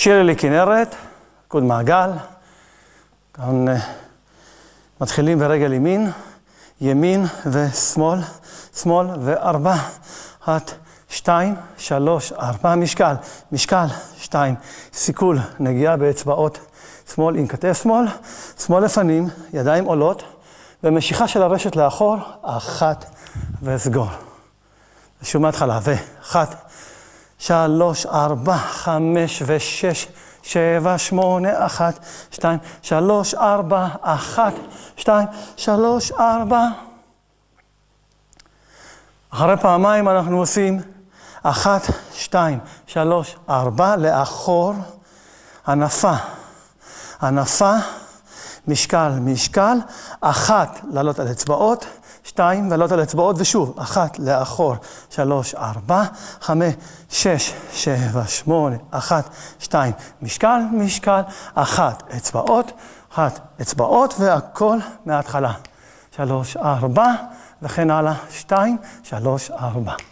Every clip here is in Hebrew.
שירי לי כנרת, ריקוד מעגל. כאן uh, מתחילים ברגל ימין, ימין ושמאל, שמאל וארבע, אחת, שתיים, שלוש, ארבע, משקל, משקל, שתיים, סיכול, נגיעה באצבעות שמאל עם כתף שמאל, שמאל לפנים, ידיים עולות, ומשיכה של הרשת לאחור, אחת וסגור. שוב מההתחלה, ואחת, שלוש, ארבע, חמש ושש, שבע, שמונה, אחת, שתיים, שלוש, ארבע, אחת, שתיים, שלוש, ארבע. אחרי פעמיים אנחנו עושים אחת, שתיים, שלוש, ארבע, לאחור, הנפה, הנפה, משקל, משקל, אחת, לעלות על אצבעות, שתיים, לעלות על אצבעות, ושוב, אחת לאחור, שלוש, ארבע, חמש, שש, שבע, שמונה, אחת, שתיים, משקל, משקל, אחת, אצבעות, אחת, אצבעות, והכל מההתחלה. שלוש, ארבע, וכן הלאה, שתיים, שלוש, ארבע.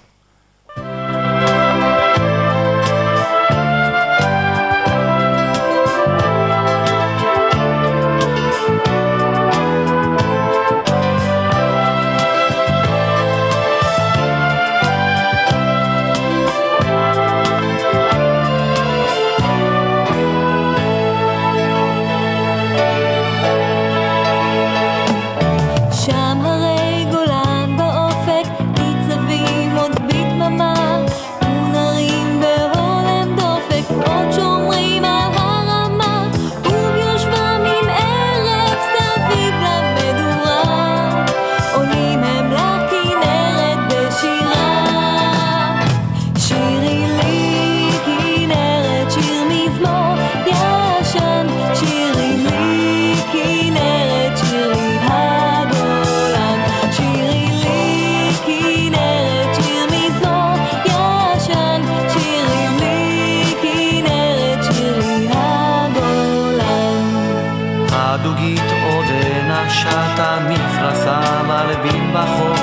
עודנה שטה מפרשה מלבין בחוף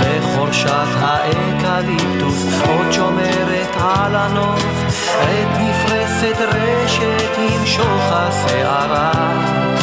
וחורשת האקליפטוס עוד שומרת על הנוף. עת נפרסת רשת עם שוך הסערה.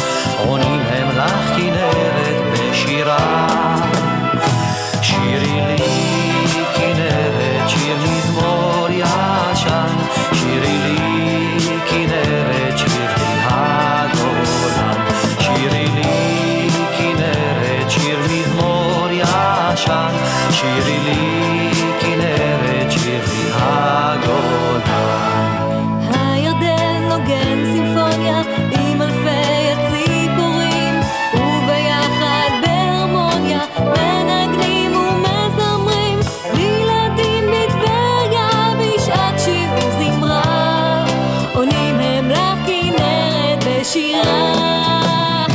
שירה,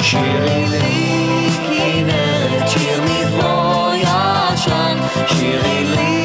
שירי לי כנרת, שיר מדבור ישן, שירי לי